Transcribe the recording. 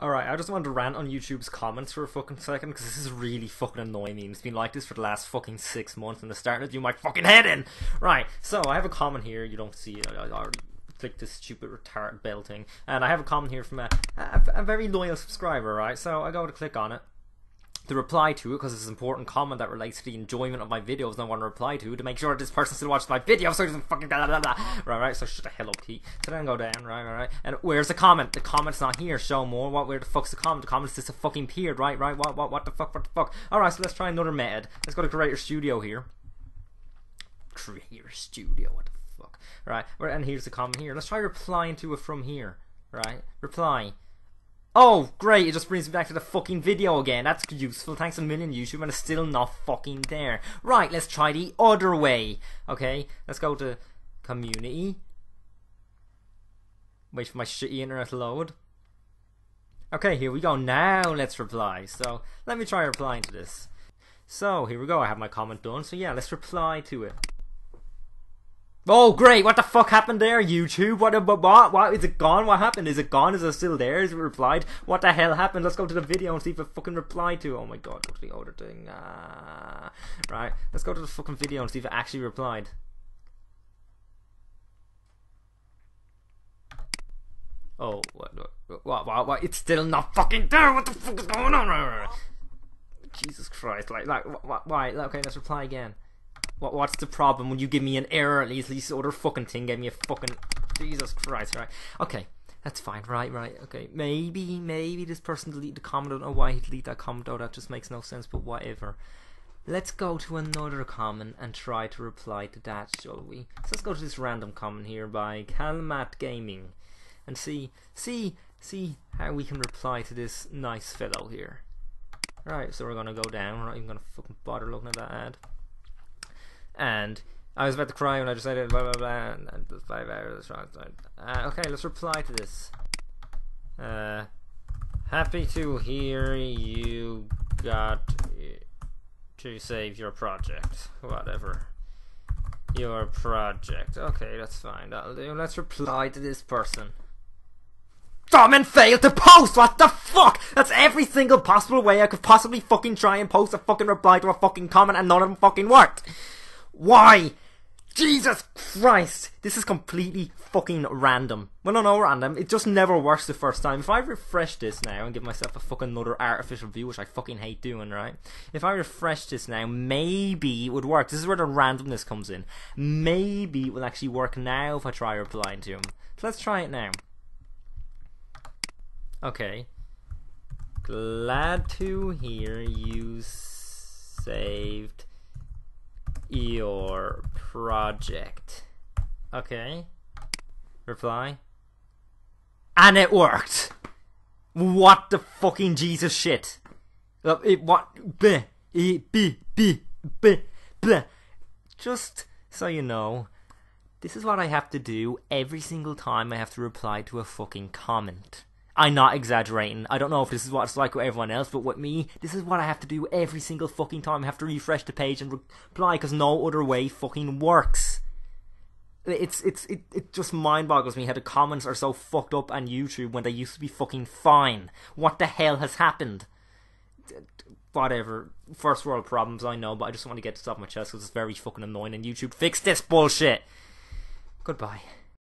Alright, I just wanted to rant on YouTube's comments for a fucking second because this is really fucking annoying me. It's been like this for the last fucking six months and it's starting to do my fucking head in. Right, so I have a comment here. You don't see it. I already clicked this stupid retard bell thing. And I have a comment here from a, a, a very loyal subscriber, right? So I go to click on it to reply to it because it's an important comment that relates to the enjoyment of my videos and I want to reply to to make sure this person still watches my video so he doesn't fucking blah blah blah. Right, right. So shut the hell up, key. So then go down, right, right, right. And where's the comment? The comment's not here. Show more. What? Where the fuck's the comment? The comment's just a fucking appeared, right, right. What? What? What the fuck? What the fuck? All right. So let's try another method. Let's go to Creator Studio here. Creator Studio. What the fuck? Right. And here's the comment here. Let's try replying to it from here. Right. Reply. Oh, great, it just brings me back to the fucking video again. That's useful. Thanks a million, YouTube, and it's still not fucking there. Right, let's try the other way. Okay, let's go to community. Wait for my shitty internet to load. Okay, here we go. Now let's reply. So, let me try replying to this. So, here we go. I have my comment done. So, yeah, let's reply to it. Oh great! What the fuck happened there, YouTube? What? What? What? what is it gone? What happened? Is it gone? Is it still there? Is it replied? What the hell happened? Let's go to the video and see if it fucking replied to. Oh my god! What's the other thing? Ah. Right. Let's go to the fucking video and see if it actually replied. Oh, what, what, what, what, what? It's still not fucking there. What the fuck is going on? Jesus Christ! Like, like, why? Okay, let's reply again. What what's the problem when you give me an error at least? At least the other fucking thing gave me a fucking Jesus Christ, right? Okay, that's fine, right, right, okay. Maybe, maybe this person deleted the comment. I don't know why he deleted that comment. Oh, that just makes no sense. But whatever. Let's go to another comment and try to reply to that, shall we? So let's go to this random comment here by Calmat Gaming, and see, see, see how we can reply to this nice fellow here. Right, so we're gonna go down. We're not even gonna fucking bother looking at that ad and I was about to cry when I decided blah blah blah, and, and five hours. Uh, okay, let's reply to this. Uh, happy to hear you got to save your project. Whatever. Your project. Okay, that's fine. That'll do. Let's reply to this person. Domin failed to post! What the fuck? That's every single possible way I could possibly fucking try and post a fucking reply to a fucking comment and none of them fucking worked. Why? Jesus Christ! This is completely fucking random. Well, no, no, random. It just never works the first time. If I refresh this now and give myself a fucking another artificial view, which I fucking hate doing, right? If I refresh this now, maybe it would work. This is where the randomness comes in. Maybe it will actually work now if I try replying to him. So let's try it now. Okay. Glad to hear you saved your project. Okay. Reply. And it worked! What the fucking Jesus shit? It, what? Just so you know, this is what I have to do every single time I have to reply to a fucking comment. I'm not exaggerating. I don't know if this is what it's like with everyone else, but with me, this is what I have to do every single fucking time. I have to refresh the page and reply because no other way fucking works. It's it's it, it just mind boggles me how the comments are so fucked up on YouTube when they used to be fucking fine. What the hell has happened? Whatever. First world problems, I know, but I just want to get this off my chest because it's very fucking annoying and YouTube fix this bullshit. Goodbye.